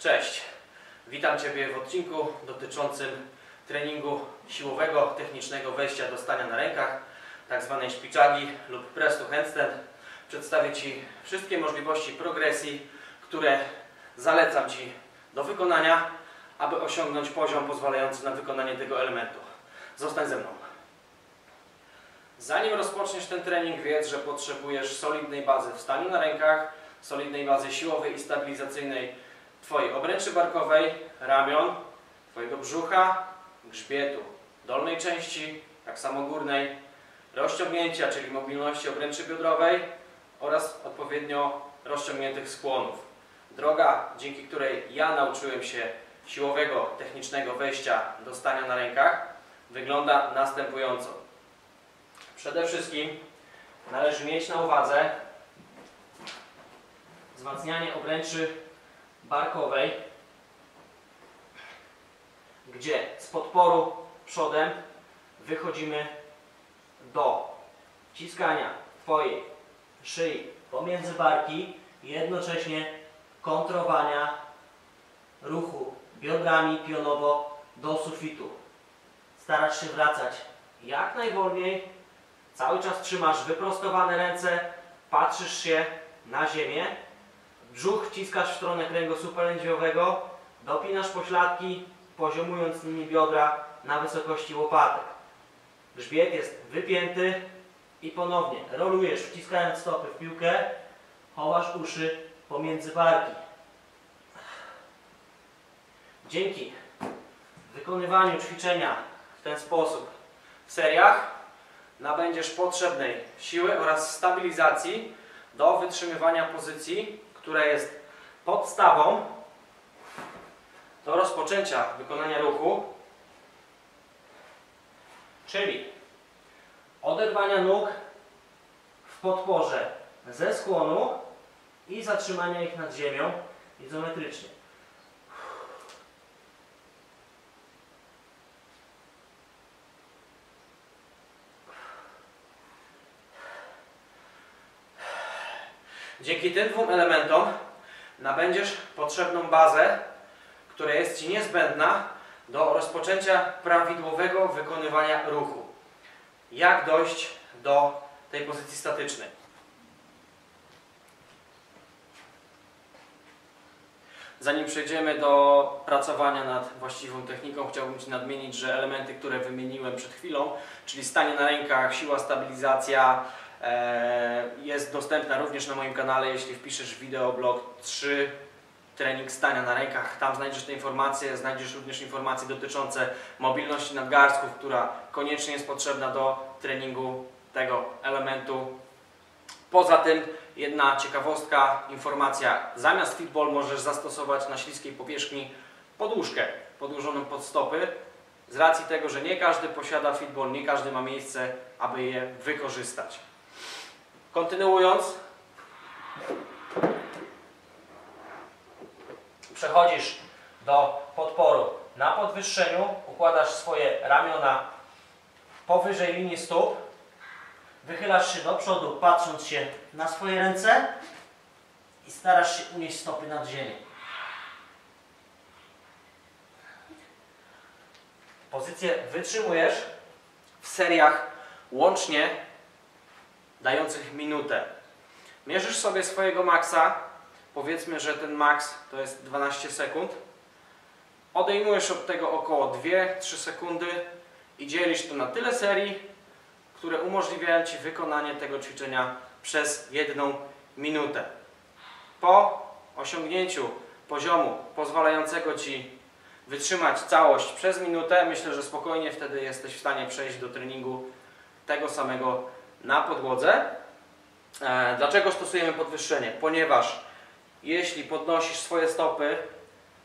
Cześć, witam Ciebie w odcinku dotyczącym treningu siłowego, technicznego wejścia do stania na rękach, tak zwanej szpiczagi lub press to handstand. Przedstawię Ci wszystkie możliwości progresji, które zalecam Ci do wykonania, aby osiągnąć poziom pozwalający na wykonanie tego elementu. Zostań ze mną. Zanim rozpoczniesz ten trening, wiedz, że potrzebujesz solidnej bazy w staniu na rękach, solidnej bazy siłowej i stabilizacyjnej Twojej obręczy barkowej, ramion, Twojego brzucha, grzbietu, dolnej części, tak samo górnej, rozciągnięcia, czyli mobilności obręczy biodrowej oraz odpowiednio rozciągniętych skłonów. Droga, dzięki której ja nauczyłem się siłowego, technicznego wejścia do stania na rękach, wygląda następująco. Przede wszystkim należy mieć na uwadze wzmacnianie obręczy barkowej, gdzie z podporu przodem wychodzimy do wciskania Twojej szyi pomiędzy barki i jednocześnie kontrowania ruchu biodrami pionowo do sufitu. Starasz się wracać jak najwolniej, cały czas trzymasz wyprostowane ręce, patrzysz się na ziemię, brzuch wciskasz w stronę kręgosłupa lędźwiowego, dopinasz pośladki, poziomując nimi biodra na wysokości łopatek. Grzbiet jest wypięty i ponownie rolujesz, wciskając stopy w piłkę, chowasz uszy pomiędzy barki. Dzięki wykonywaniu ćwiczenia w ten sposób w seriach nabędziesz potrzebnej siły oraz stabilizacji do wytrzymywania pozycji, która jest podstawą do rozpoczęcia wykonania ruchu, czyli oderwania nóg w podporze ze skłonu i zatrzymania ich nad ziemią izometrycznie. Dzięki tym dwóm elementom nabędziesz potrzebną bazę, która jest Ci niezbędna do rozpoczęcia prawidłowego wykonywania ruchu. Jak dojść do tej pozycji statycznej? Zanim przejdziemy do pracowania nad właściwą techniką, chciałbym Ci nadmienić, że elementy, które wymieniłem przed chwilą, czyli stanie na rękach, siła, stabilizacja, jest dostępna również na moim kanale, jeśli wpiszesz wideoblog 3 trening stania na rękach. Tam znajdziesz te informacje, znajdziesz również informacje dotyczące mobilności nadgarstków, która koniecznie jest potrzebna do treningu tego elementu. Poza tym jedna ciekawostka, informacja, zamiast fitball możesz zastosować na śliskiej powierzchni podłóżkę podłożoną pod stopy. Z racji tego, że nie każdy posiada fitball, nie każdy ma miejsce, aby je wykorzystać. Kontynuując, przechodzisz do podporu. Na podwyższeniu układasz swoje ramiona powyżej linii stóp, wychylasz się do przodu, patrząc się na swoje ręce i starasz się unieść stopy nad ziemią. Pozycję wytrzymujesz w seriach łącznie dających minutę. Mierzysz sobie swojego maksa, powiedzmy, że ten maks to jest 12 sekund. Odejmujesz od tego około 2-3 sekundy i dzielisz to na tyle serii, które umożliwiają Ci wykonanie tego ćwiczenia przez jedną minutę. Po osiągnięciu poziomu pozwalającego Ci wytrzymać całość przez minutę, myślę, że spokojnie wtedy jesteś w stanie przejść do treningu tego samego na podłodze. E, dlaczego stosujemy podwyższenie? Ponieważ jeśli podnosisz swoje stopy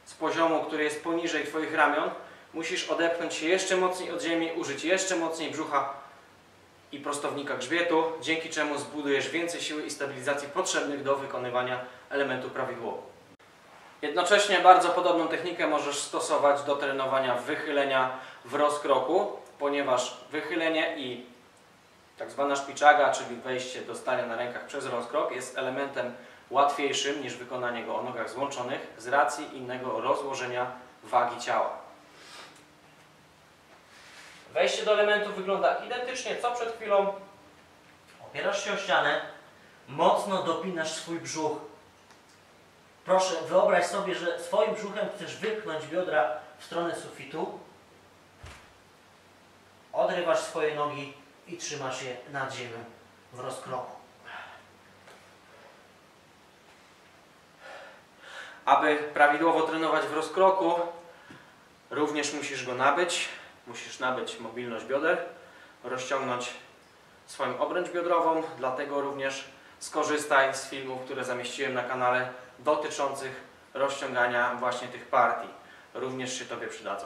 z poziomu, który jest poniżej Twoich ramion, musisz odepchnąć się jeszcze mocniej od ziemi, użyć jeszcze mocniej brzucha i prostownika grzbietu, dzięki czemu zbudujesz więcej siły i stabilizacji potrzebnych do wykonywania elementu prawidłowo. Jednocześnie bardzo podobną technikę możesz stosować do trenowania wychylenia w rozkroku, ponieważ wychylenie i tak zwana szpiczaga, czyli wejście do stania na rękach przez rozkrok jest elementem łatwiejszym niż wykonanie go o nogach złączonych z racji innego rozłożenia wagi ciała. Wejście do elementu wygląda identycznie co przed chwilą. Opierasz się o ścianę, mocno dopinasz swój brzuch. Proszę, wyobraź sobie, że swoim brzuchem chcesz wypchnąć biodra w stronę sufitu. Odrywasz swoje nogi i trzymasz je nad ziemią w rozkroku. Aby prawidłowo trenować w rozkroku, również musisz go nabyć. Musisz nabyć mobilność bioder, rozciągnąć swoją obręcz biodrową, dlatego również skorzystaj z filmów, które zamieściłem na kanale dotyczących rozciągania właśnie tych partii. Również się Tobie przydadzą.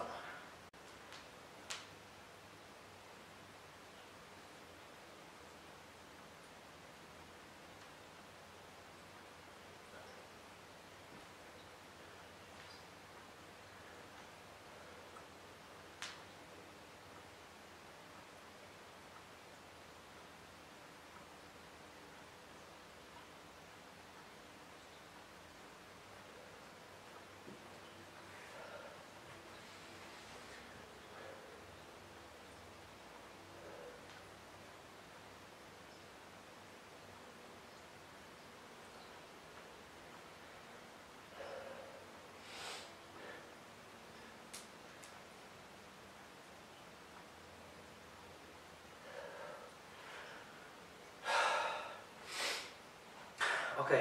Ok.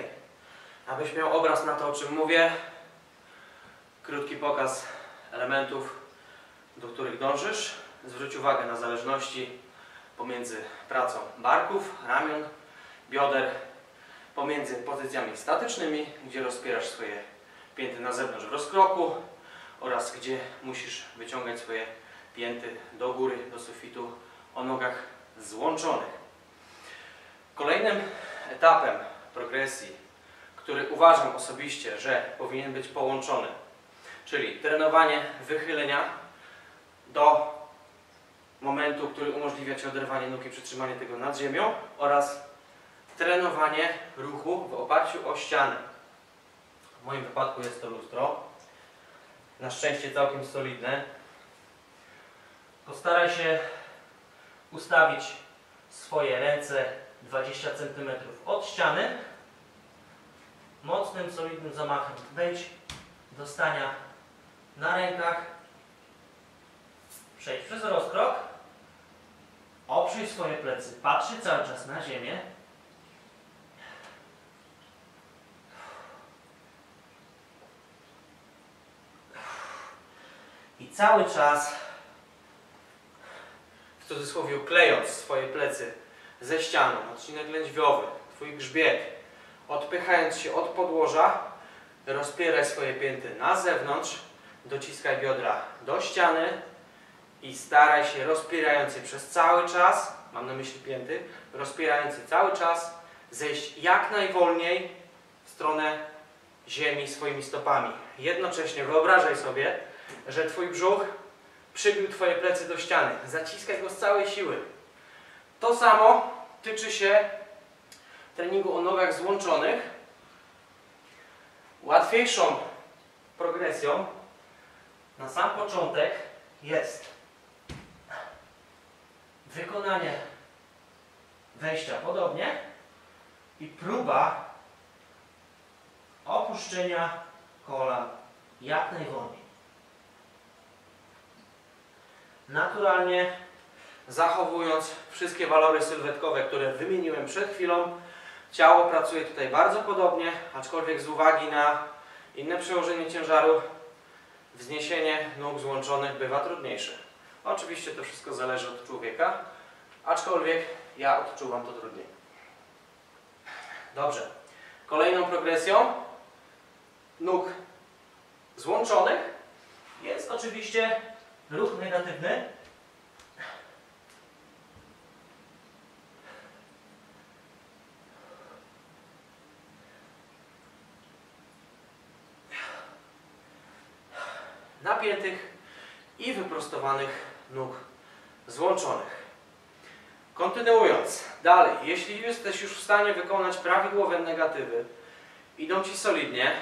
Abyś miał obraz na to, o czym mówię, krótki pokaz elementów, do których dążysz. Zwróć uwagę na zależności pomiędzy pracą barków, ramion, bioder, pomiędzy pozycjami statycznymi, gdzie rozpierasz swoje pięty na zewnątrz w rozkroku oraz gdzie musisz wyciągać swoje pięty do góry, do sufitu o nogach złączonych. Kolejnym etapem progresji, który uważam osobiście, że powinien być połączony, czyli trenowanie wychylenia do momentu, który umożliwia Ci oderwanie nóg i przytrzymanie tego nad ziemią oraz trenowanie ruchu w oparciu o ścianę. W moim wypadku jest to lustro. Na szczęście całkiem solidne. Postaraj się ustawić swoje ręce 20 cm od ściany. Mocnym, solidnym zamachem wejdź do stania na rękach. Przejdź przez rozkrok. Oprzyj swoje plecy. Patrzy cały czas na ziemię. I cały czas w cudzysłowie klejąc swoje plecy ze ścianą, odcinek lędźwiowy, Twój grzbiet, odpychając się od podłoża, rozpieraj swoje pięty na zewnątrz, dociskaj biodra do ściany i staraj się rozpierając je przez cały czas, mam na myśli pięty, rozpierając je cały czas, zejść jak najwolniej w stronę ziemi swoimi stopami. Jednocześnie wyobrażaj sobie, że Twój brzuch przybił Twoje plecy do ściany. Zaciskaj go z całej siły. To samo tyczy się treningu o nogach złączonych. Łatwiejszą progresją na sam początek jest wykonanie wejścia podobnie i próba opuszczenia kolan jak najwolniej. Naturalnie zachowując wszystkie walory sylwetkowe, które wymieniłem przed chwilą. Ciało pracuje tutaj bardzo podobnie, aczkolwiek z uwagi na inne przełożenie ciężaru wzniesienie nóg złączonych bywa trudniejsze. Oczywiście to wszystko zależy od człowieka, aczkolwiek ja odczuwam to trudniej. Dobrze. Kolejną progresją nóg złączonych jest oczywiście ruch negatywny, napiętych i wyprostowanych nóg złączonych. Kontynuując dalej, jeśli jesteś już w stanie wykonać prawidłowe negatywy, idą Ci solidnie.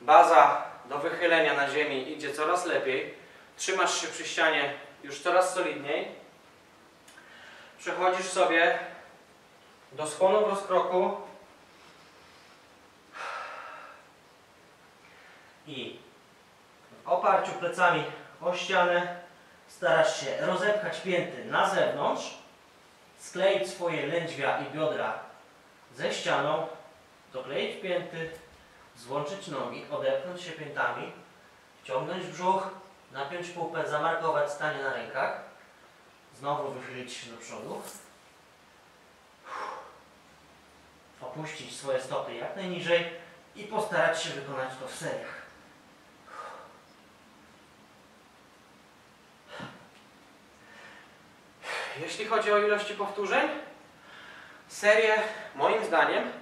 Baza do wychylenia na ziemi idzie coraz lepiej. Trzymasz się przy ścianie już coraz solidniej. Przechodzisz sobie do skłonu w rozkroku I oparciu plecami o ścianę starasz się rozepchać pięty na zewnątrz, skleić swoje lędźwia i biodra ze ścianą, dokleić pięty, złączyć nogi, odepchnąć się piętami, wciągnąć brzuch, napiąć pupę, zamarkować stanie na rękach, znowu wychylić się do przodu, opuścić swoje stopy jak najniżej i postarać się wykonać to w seriach. Jeśli chodzi o ilości powtórzeń, serie moim zdaniem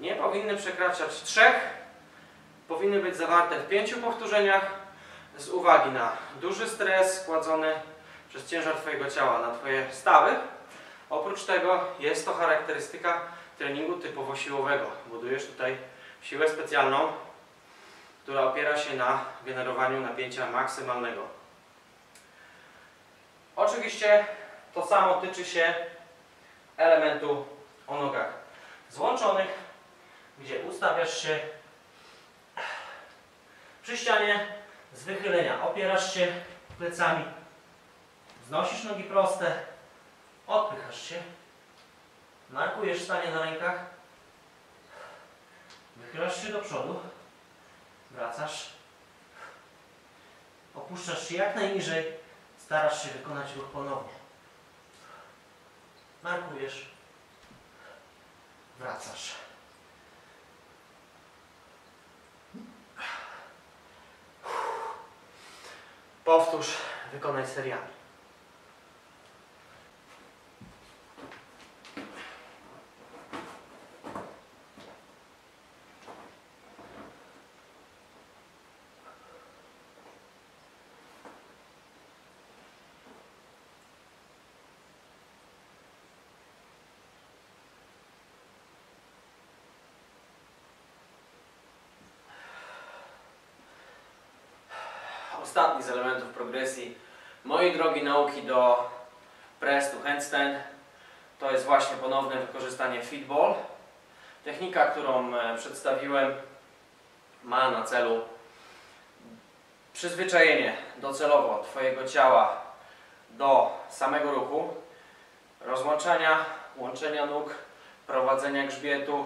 nie powinny przekraczać trzech. Powinny być zawarte w pięciu powtórzeniach z uwagi na duży stres składzony przez ciężar Twojego ciała na Twoje stawy. Oprócz tego jest to charakterystyka treningu typowo siłowego. Budujesz tutaj siłę specjalną, która opiera się na generowaniu napięcia maksymalnego. Oczywiście to samo tyczy się elementu o nogach złączonych, gdzie ustawiasz się przy ścianie z wychylenia. Opierasz się plecami, wznosisz nogi proste, odpychasz się, markujesz stanie na rękach, wychylasz się do przodu, wracasz, opuszczasz się jak najniżej, starasz się wykonać ruch ponownie. Markujesz. Wracasz. Powtórz, wykonaj seriami. Ostatni z elementów progresji mojej drogi nauki do press to handstand to jest właśnie ponowne wykorzystanie fitball. Technika, którą e, przedstawiłem ma na celu przyzwyczajenie docelowo Twojego ciała do samego ruchu, rozłączania, łączenia nóg, prowadzenia grzbietu,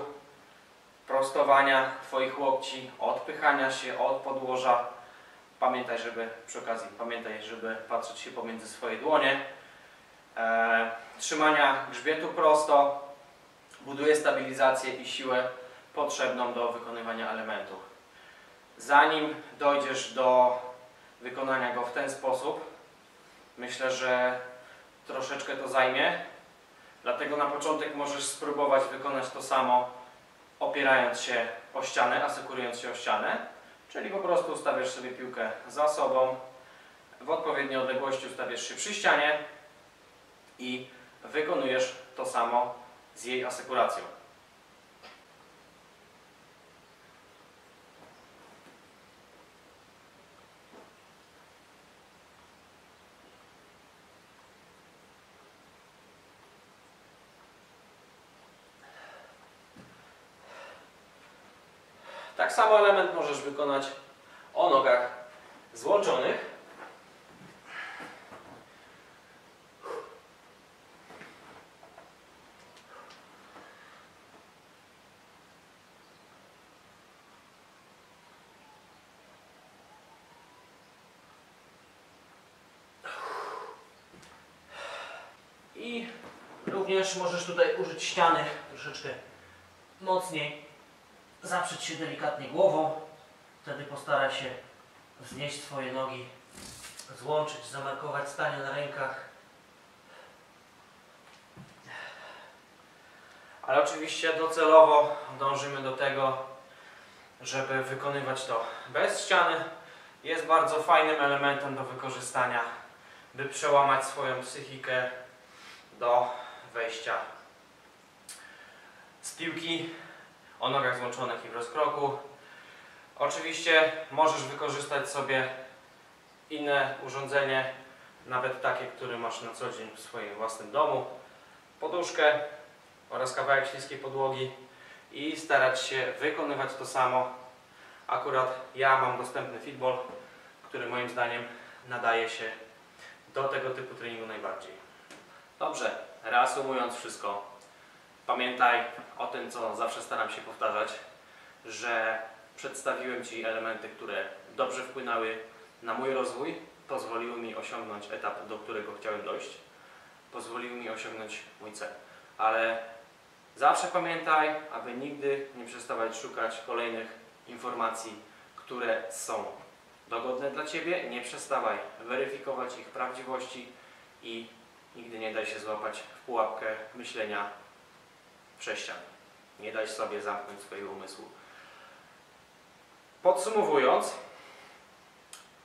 prostowania Twoich łokci, odpychania się od podłoża. Pamiętaj, żeby przy okazji, pamiętaj, żeby patrzeć się pomiędzy swoje dłonie. E, trzymania grzbietu prosto buduje stabilizację i siłę potrzebną do wykonywania elementu. Zanim dojdziesz do wykonania go w ten sposób, myślę, że troszeczkę to zajmie. Dlatego na początek możesz spróbować wykonać to samo, opierając się o ścianę, asekurując się o ścianę. Czyli po prostu ustawiasz sobie piłkę za sobą, w odpowiedniej odległości ustawiasz się przy ścianie i wykonujesz to samo z jej asekuracją. Tak samo element możesz wykonać o nogach złączonych. I również możesz tutaj użyć ściany troszeczkę mocniej, zaprzeć się delikatnie głową, wtedy postaraj się wznieść swoje nogi, złączyć, zamarkować stanie na rękach. Ale oczywiście docelowo dążymy do tego, żeby wykonywać to bez ściany. Jest bardzo fajnym elementem do wykorzystania, by przełamać swoją psychikę do wejścia z piłki o nogach złączonych i w rozkroku. Oczywiście możesz wykorzystać sobie inne urządzenie, nawet takie, które masz na co dzień w swoim własnym domu, poduszkę oraz kawałek śliskiej podłogi i starać się wykonywać to samo. Akurat ja mam dostępny fitball, który moim zdaniem nadaje się do tego typu treningu najbardziej. Dobrze, reasumując wszystko, pamiętaj o tym, co zawsze staram się powtarzać, że przedstawiłem Ci elementy, które dobrze wpłynęły na mój rozwój, pozwoliły mi osiągnąć etap, do którego chciałem dojść, pozwoliły mi osiągnąć mój cel. Ale zawsze pamiętaj, aby nigdy nie przestawać szukać kolejnych informacji, które są dogodne dla Ciebie. Nie przestawaj weryfikować ich prawdziwości i nigdy nie daj się złapać w pułapkę myślenia prześcian. Nie daj sobie zamknąć swojego umysłu. Podsumowując,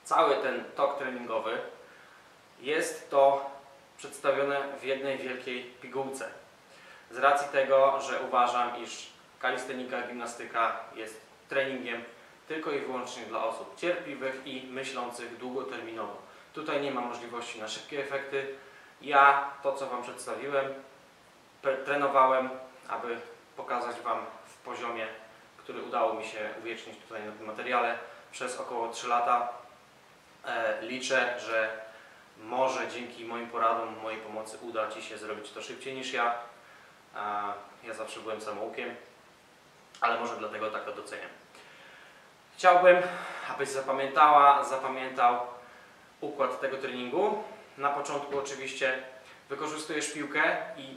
cały ten tok treningowy jest to przedstawione w jednej wielkiej pigułce. Z racji tego, że uważam, iż kalistenika, gimnastyka jest treningiem tylko i wyłącznie dla osób cierpliwych i myślących długoterminowo. Tutaj nie ma możliwości na szybkie efekty. Ja to, co Wam przedstawiłem, trenowałem, aby pokazać Wam w poziomie, który udało mi się uwiecznić tutaj na tym materiale przez około 3 lata. E, liczę, że może dzięki moim poradom, mojej pomocy uda Ci się zrobić to szybciej niż ja. Ja zawsze byłem samoukiem, ale może dlatego tak to doceniam. Chciałbym, abyś zapamiętała, zapamiętał układ tego treningu. Na początku oczywiście wykorzystujesz piłkę i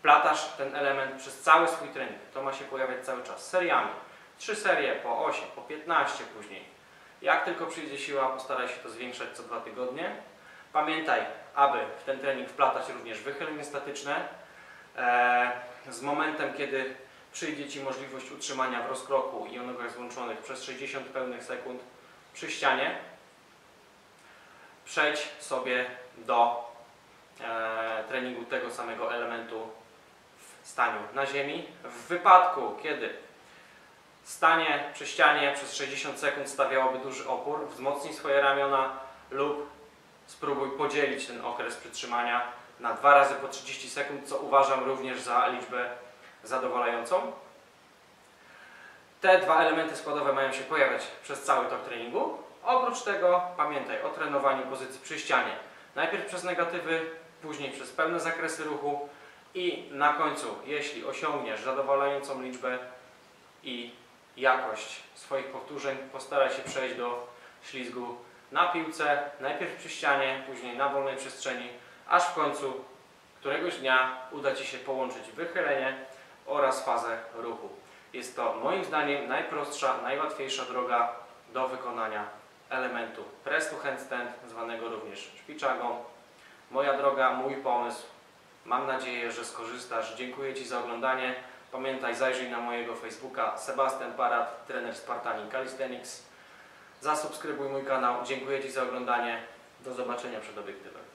wplatasz ten element przez cały swój trening. To ma się pojawiać cały czas, seriami. Trzy serie po 8, po 15 później. Jak tylko przyjdzie siła, postaraj się to zwiększać co dwa tygodnie. Pamiętaj, aby w ten trening wplatać również wychylenie statyczne. E, z momentem, kiedy przyjdzie Ci możliwość utrzymania w rozkroku i o nogach złączonych przez 60 pełnych sekund przy ścianie, przejdź sobie do e, treningu tego samego elementu staniu na ziemi. W wypadku, kiedy stanie przy ścianie przez 60 sekund stawiałoby duży opór, wzmocnij swoje ramiona lub spróbuj podzielić ten okres przytrzymania na dwa razy po 30 sekund, co uważam również za liczbę zadowalającą. Te dwa elementy składowe mają się pojawiać przez cały tok treningu. Oprócz tego pamiętaj o trenowaniu pozycji przy ścianie. Najpierw przez negatywy, później przez pełne zakresy ruchu i na końcu, jeśli osiągniesz zadowalającą liczbę i jakość swoich powtórzeń, postaraj się przejść do ślizgu na piłce, najpierw przy ścianie, później na wolnej przestrzeni, aż w końcu któregoś dnia uda Ci się połączyć wychylenie oraz fazę ruchu. Jest to moim zdaniem najprostsza, najłatwiejsza droga do wykonania elementu press to handstand, zwanego również szpiczagą. Moja droga, mój pomysł. Mam nadzieję, że skorzystasz. Dziękuję Ci za oglądanie. Pamiętaj, zajrzyj na mojego Facebooka Sebastian Parat, trener Spartani Calisthenics. Zasubskrybuj mój kanał. Dziękuję Ci za oglądanie. Do zobaczenia przed obiektywem.